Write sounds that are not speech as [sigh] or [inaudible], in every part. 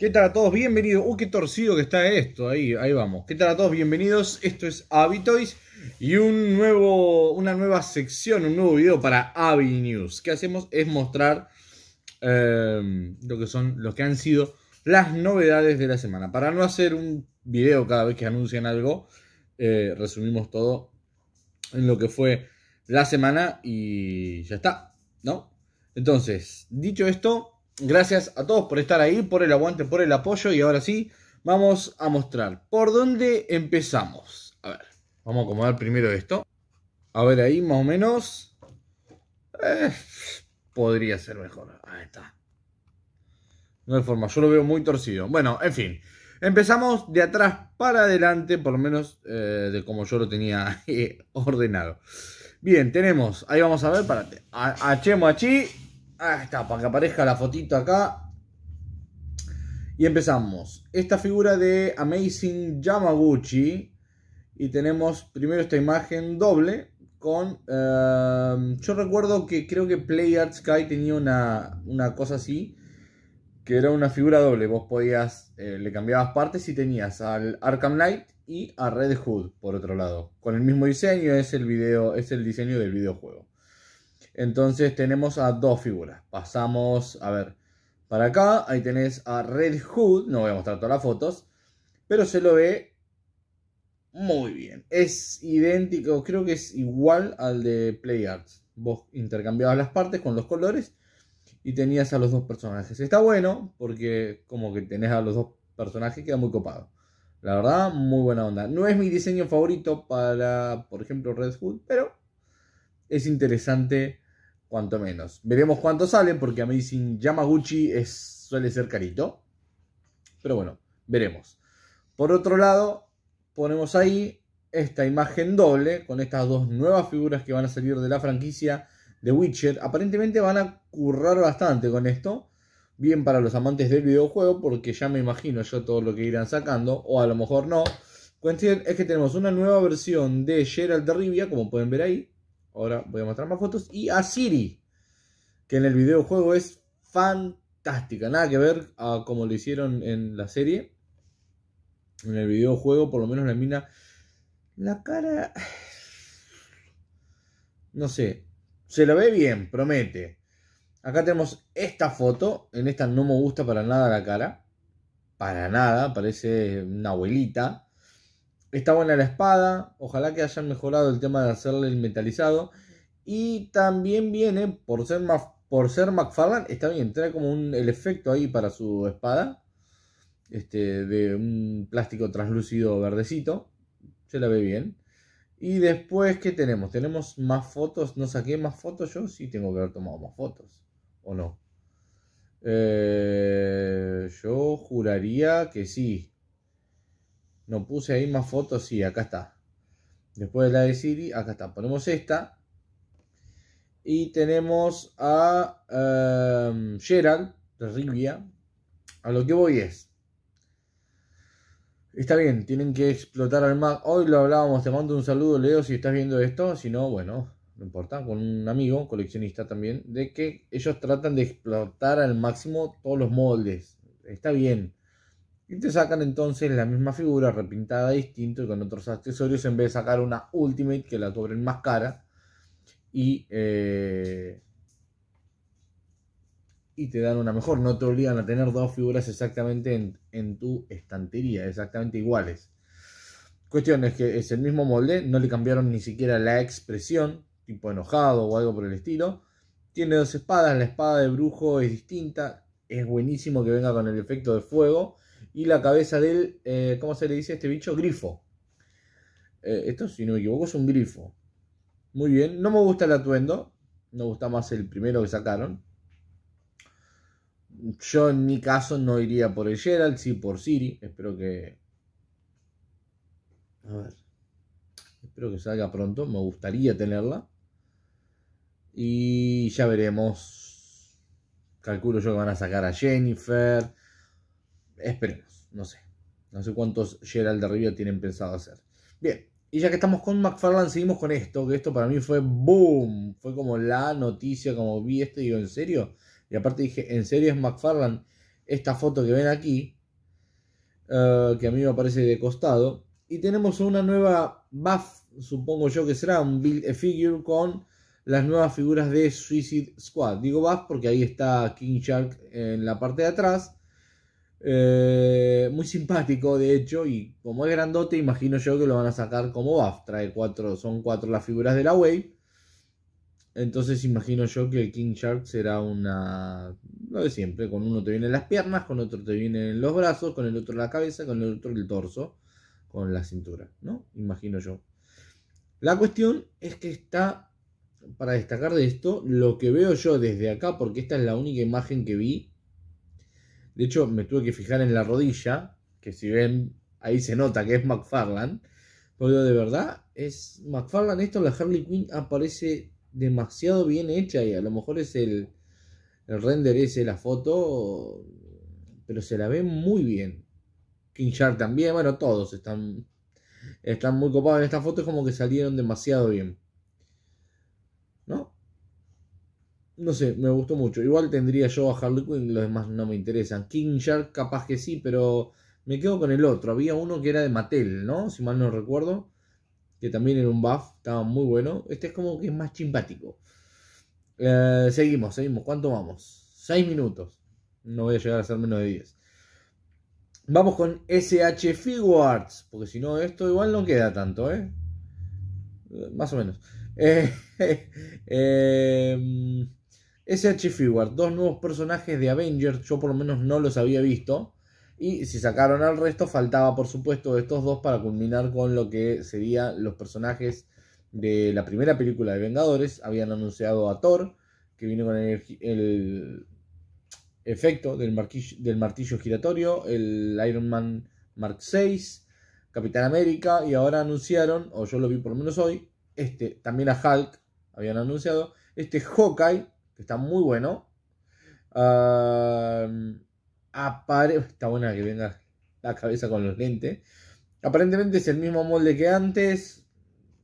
¿Qué tal a todos? Bienvenidos. Uh, qué torcido que está esto. Ahí, ahí vamos. ¿Qué tal a todos? Bienvenidos. Esto es Avitoys y un nuevo, una nueva sección, un nuevo video para Avi News. ¿Qué hacemos? Es mostrar eh, lo que son, lo que han sido las novedades de la semana. Para no hacer un video cada vez que anuncian algo, eh, resumimos todo en lo que fue la semana y ya está, ¿no? Entonces, dicho esto, Gracias a todos por estar ahí, por el aguante, por el apoyo. Y ahora sí, vamos a mostrar por dónde empezamos. A ver, vamos a acomodar primero esto. A ver ahí, más o menos. Eh, podría ser mejor. Ahí está. No hay forma, yo lo veo muy torcido. Bueno, en fin. Empezamos de atrás para adelante, por lo menos eh, de como yo lo tenía [laughs] ordenado. Bien, tenemos, ahí vamos a ver, párate. A, a Chemo Achi Ahí está, para que aparezca la fotito acá. Y empezamos. Esta figura de Amazing Yamaguchi. Y tenemos primero esta imagen doble con... Em, yo recuerdo que creo que Play Sky tenía una, una, cosa así. Que era una figura doble. Vos podías... Eh, le cambiabas partes y tenías al Arkham Knight y a Red Hood por otro lado. Con el mismo diseño es el, video, es el diseño del videojuego. Entonces tenemos a dos figuras. Pasamos, a ver, para acá. Ahí tenés a Red Hood. No voy a mostrar todas las fotos. Pero se lo ve muy bien. Es idéntico, creo que es igual al de Play Arts. Vos intercambiabas las partes con los colores y tenías a los dos personajes. Está bueno porque como que tenés a los dos personajes, queda muy copado. La verdad, muy buena onda. No es mi diseño favorito para, por ejemplo, Red Hood, pero es interesante cuanto menos. Veremos cuánto sale porque Amazing Yamaguchi es, suele ser carito. Pero bueno, veremos. Por otro lado, ponemos ahí esta imagen doble con estas dos nuevas figuras que van a salir de la franquicia de Witcher. Aparentemente van a currar bastante con esto. Bien para los amantes del videojuego porque ya me imagino yo todo lo que irán sacando. O a lo mejor no. Cuestión es que tenemos una nueva versión de Geralt de Rivia, como pueden ver ahí. Ahora voy a mostrar más fotos. Y a Siri, que en el videojuego es fantástica. Nada que ver a como lo hicieron en la serie. En el videojuego, por lo menos la mina. La cara. No sé. Se lo ve bien, promete. Acá tenemos esta foto. En esta no me gusta para nada la cara. Para nada. Parece una abuelita. Está buena la espada. Ojalá que hayan mejorado el tema de hacerle el metalizado. Y también viene, por ser, por ser está bien, trae como el efecto ahí para su espada. Este, de un plástico translúcido verdecito. Se la ve bien. Y después, ¿qué tenemos? ¿Tenemos más fotos? ¿No saqué más fotos yo? Sí, tengo que haber tomado más fotos. ¿O no? Eh, yo juraría que sí. No puse ahí más fotos, sí, acá está. Después de la de Siri, acá está. Ponemos esta. Y tenemos a um, Gerald de Rivia. A lo que voy es. Está bien, tienen que explotar al más. Hoy lo hablábamos, te mando un saludo, Leo, si estás viendo esto. Si no, bueno, no importa, con un amigo, coleccionista también, de que ellos tratan de explotar al máximo todos los moldes. Está bien. Y te sacan entonces la misma figura repintada distinto y con otros accesorios en vez de sacar una Ultimate que la cobren más cara. Y, eh, y te dan una mejor. No te obligan a tener dos figuras exactamente en, en tu estantería, exactamente iguales. Cuestión es que es el mismo molde, no le cambiaron ni siquiera la expresión, tipo enojado o algo por el estilo. Tiene dos espadas, la espada de brujo es distinta, es buenísimo que venga con el efecto de fuego y la cabeza del, eh, ¿cómo se le dice a este bicho? Grifo. Eh, esto, si no me equivoco, es un grifo. Muy bien, no me gusta el atuendo, me gusta más el primero que sacaron. Yo en mi caso no iría por el Gerald, sí por Siri. Espero que... A ver. Espero que salga pronto, me gustaría tenerla. Y ya veremos. Calculo yo que van a sacar a Jennifer. Esperemos, no sé. No sé cuántos Gerald de Rivia tienen pensado hacer. Bien, y ya que estamos con McFarlane, seguimos con esto, que esto para mí fue boom. Fue como la noticia, como vi esto digo, ¿en serio? Y aparte dije, ¿en serio es McFarlane? esta foto que ven aquí, eh, que a mí me aparece de costado. Y tenemos una nueva buff, supongo yo que será un build a figure con las nuevas figuras de Suicide Squad. Digo buff porque ahí está King Shark en la parte de atrás. Eh, muy simpático, de hecho, y como es grandote, imagino yo que lo van a sacar como buff. Trae cuatro, son cuatro las figuras de la Wave. Entonces imagino yo que el King Shark será una... Lo de siempre, con uno te vienen las piernas, con otro te vienen los brazos, con el otro la cabeza, con el otro el torso, con la cintura, ¿no? Imagino yo. La cuestión es que está, para destacar de esto, lo que veo yo desde acá, porque esta es la única imagen que vi. De hecho, me tuve que fijar en la rodilla, que si ven, ahí se nota que es McFarlane. Pero de verdad, es McFarlane esto, la Harley Quinn aparece demasiado bien hecha y a lo mejor es el, el render ese, la foto, pero se la ve muy bien. King Shark también, bueno, todos están, están muy copados en esta foto, es como que salieron demasiado bien. ¿No? No sé, me gustó mucho. Igual tendría yo a Harley Quinn, los demás no me interesan. King Shark capaz que sí, pero me quedo con el otro. Había uno que era de Mattel, ¿no? Si mal no recuerdo que también era un buff, estaba muy bueno. Este es como que es más simpático. Eh, seguimos, seguimos. ¿Cuánto vamos? 6 minutos. No voy a llegar a ser menos de 10. Vamos con SH Figuarts, porque si no, esto igual no queda tanto, ¿eh? eh más o menos. [laughs] Eh, SH Figuarts, dos nuevos personajes de Avengers, yo por lo menos no los había visto. Y si sacaron al resto, faltaba por supuesto estos dos para culminar con lo que serían los personajes de la primera película de Vengadores. Habían anunciado a Thor, que vino con el, efecto del del martillo giratorio, el Iron Man Mark VI, Capitán América, y ahora anunciaron, o yo lo vi por lo menos hoy, este, también a Hulk, habían anunciado, este Hawkeye, está muy bueno. Ah, Está buena que venga la cabeza con los lentes. Aparentemente es el mismo molde que antes.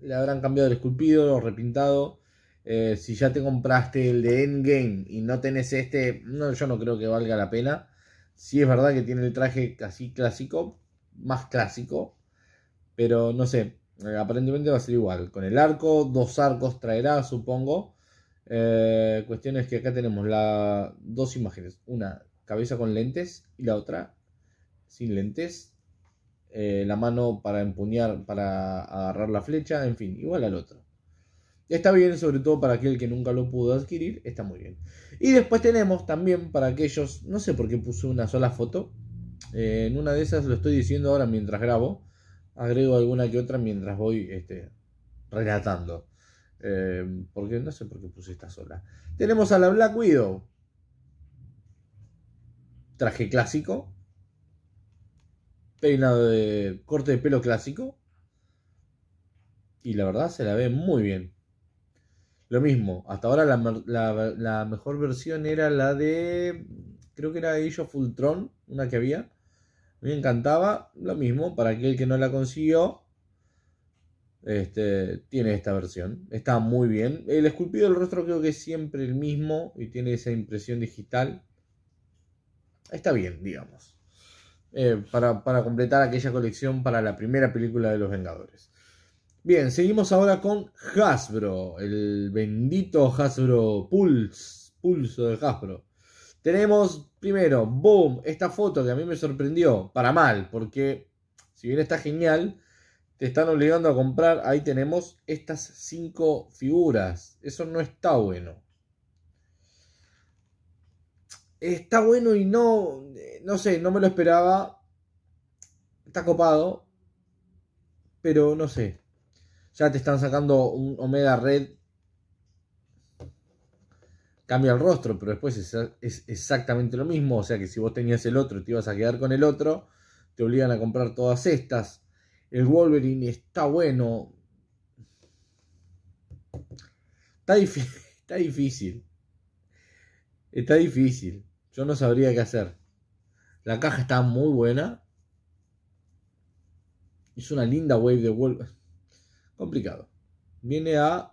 Le habrán cambiado el esculpido, o repintado. Eh, si ya te compraste el de Endgame y no tenés este, no, yo no creo que valga la pena. Si es verdad que tiene el traje casi clásico, más clásico. Pero no sé, eh, aparentemente va a ser igual. Con el arco, dos arcos traerá, supongo. Eh, cuestión es que acá tenemos la, dos imágenes. Una cabeza con lentes y la otra sin lentes. Eh, la mano para empuñar, para agarrar la flecha, en fin, igual al otro. Está bien, sobre todo para aquel que nunca lo pudo adquirir, está muy bien. Y después tenemos también para aquellos, no sé por qué puse una sola foto, eh, en una de esas lo estoy diciendo ahora mientras grabo, agrego alguna que otra mientras voy este, relatando. Eh, porque no sé por qué puse esta sola. Tenemos a la Black Widow, traje clásico, peinado de corte de pelo clásico, y la verdad se la ve muy bien. Lo mismo, hasta ahora la, mejor versión era la de, creo que era Age of Ultron, una que había. Me encantaba, lo mismo, para aquel que no la consiguió, este, tiene esta versión. Está muy bien. El esculpido del rostro creo que es siempre el mismo y tiene esa impresión digital está bien, digamos. Eh, para, completar aquella colección para la primera película de los Vengadores. Bien, seguimos ahora con Hasbro, el bendito Hasbro Pulse, pulso de Hasbro. Tenemos primero, boom, esta foto que a mí me sorprendió, para mal, porque si bien está genial, te están obligando a comprar, ahí tenemos estas cinco figuras. Eso no está bueno está bueno y no, no sé, no me lo esperaba. Está copado, pero no sé. Ya te están sacando un Omega Red. Cambia el rostro, pero después es, es, exactamente lo mismo. O sea que si vos tenías el otro y te ibas a quedar con el otro, te obligan a comprar todas estas. El Wolverine está bueno. [laughs] Está, difícil. Está difícil. Yo no sabría qué hacer. La caja está muy buena. Es una linda wave de Wolf. Complicado. Viene a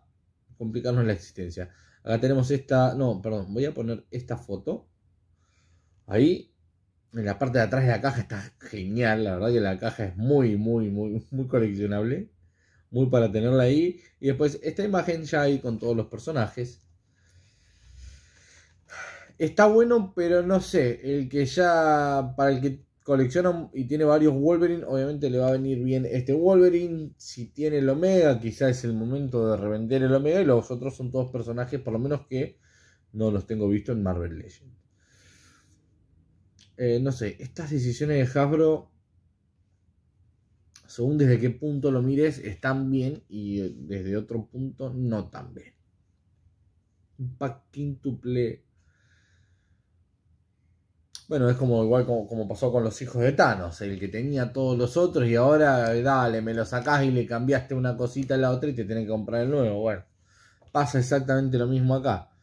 complicarnos la existencia. Acá tenemos esta. No, perdón. Voy a poner esta foto. Ahí. En la parte de atrás de la caja está genial. La verdad que la caja es muy, muy, muy, muy coleccionable. Muy para tenerla ahí. Y después esta imagen ya ahí con todos los personajes. Está bueno, pero no sé. El que ya. Para el que colecciona y tiene varios Wolverine, obviamente le va a venir bien este Wolverine. Si tiene el Omega, quizá es el momento de revender el Omega. Y los otros son todos personajes, por lo menos que no los tengo visto en Marvel Legends. Eh, no sé, estas decisiones de Hasbro, según desde qué punto lo mires, están bien y eh, desde otro punto no tan bien. Un pack quíntuple. Bueno, es como igual como, pasó con los hijos de Thanos, el que tenía todos los otros y ahora dale, me lo sacás y le cambiaste una cosita a la otra y te tenés que comprar el nuevo. Bueno, pasa exactamente lo mismo acá.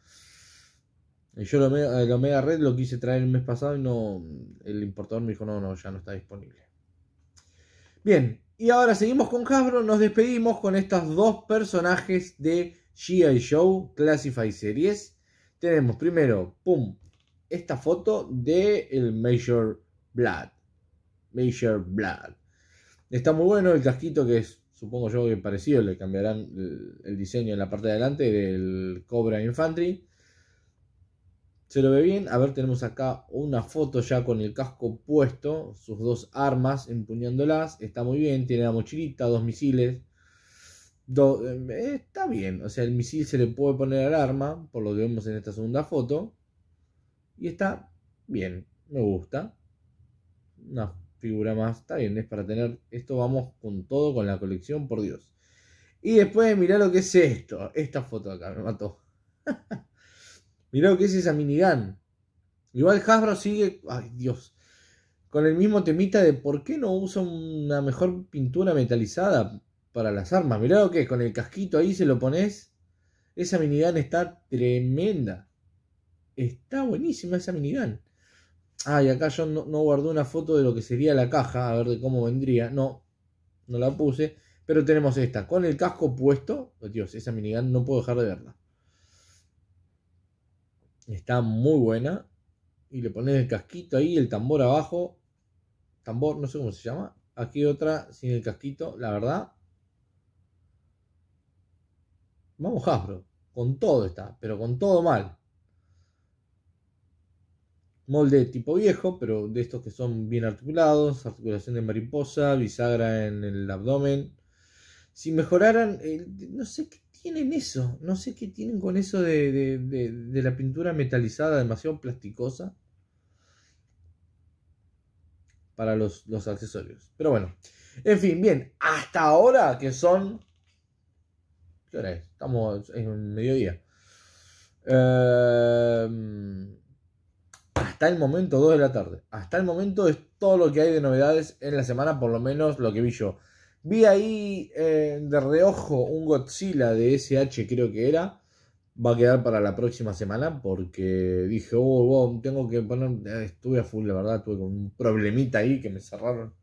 Yo el Omega, Red lo quise traer el mes pasado y no. El importador me dijo, no, no, ya no está disponible. Bien, y ahora seguimos con Hasbro. Nos despedimos con estos dos personajes de G.I. Show Classify Series. Tenemos primero, pum, esta foto de el Major Blood. Major Blood. Está muy bueno el casquito que es, supongo yo que parecido, le cambiarán el, el diseño en la parte de adelante del Cobra Infantry. Se lo ve bien. A ver, tenemos acá una foto ya con el casco puesto. Sus dos armas empuñándolas. Está muy bien. Tiene la mochilita, dos misiles. Eh, está bien. O sea, el misil se le puede poner al arma. Por lo que vemos en esta segunda foto. Y está bien. Me gusta. Una figura más. Está bien. Es para tener. Esto vamos con todo, con la colección, por Dios. Y después mirá lo que es esto. Esta foto acá me mató. [laughs] Mirá lo que es esa minigun. Igual Hasbro sigue, ay Dios, con el mismo temita de por qué no usa una mejor pintura metalizada para las armas. Mirá lo que es, con el casquito ahí se lo pones. Esa minigun está tremenda. Está buenísima esa minigun. Ah, y acá yo no, no, guardé una foto de lo que sería la caja, a ver de cómo vendría. No, no la puse. Pero tenemos esta, con el casco puesto. Oh, Dios, esa minigun no puedo dejar de verla. Está muy buena. Y le pones el casquito ahí, el tambor abajo. Tambor, no sé cómo se llama. Aquí otra sin el casquito, la verdad. Vamos Hasbro. Con todo está, pero con todo mal. Molde tipo viejo, pero de estos que son bien articulados. Articulación de mariposa, bisagra en el abdomen. Si mejoraran, no sé qué tienen eso? No sé qué tienen con eso de, la pintura metalizada demasiado plasticosa para los, accesorios. Pero bueno, en fin, bien, hasta ahora que son... ¿Qué hora es? Estamos en mediodía. Em, hasta el momento, 2 de la tarde. Hasta el momento es todo lo que hay de novedades en la semana, por lo menos lo que vi yo. Vi ahí eh, de reojo un Godzilla de SH, creo que era. Va a quedar para la próxima semana porque dije, oh, tengo que poner. Eh, estuve a full, la verdad, tuve un problemita ahí que me cerraron.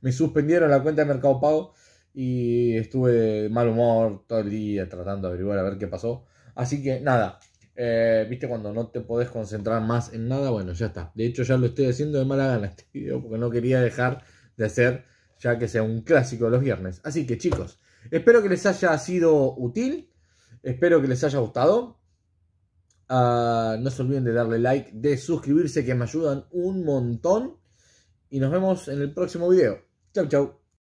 Me suspendieron la cuenta de Mercado Pago y estuve de mal humor todo el día tratando de averiguar a ver qué pasó. Así que nada, eh, viste cuando no te podés concentrar más en nada, bueno, ya está. De hecho ya lo estoy haciendo de mala gana este video porque no quería dejar de hacer ya que sea un clásico de los viernes. Así que chicos, espero que les haya sido útil, espero que les haya gustado. Ah, no se olviden de darle like, de suscribirse que me ayudan un montón. Y nos vemos en el próximo video. Chau, chau.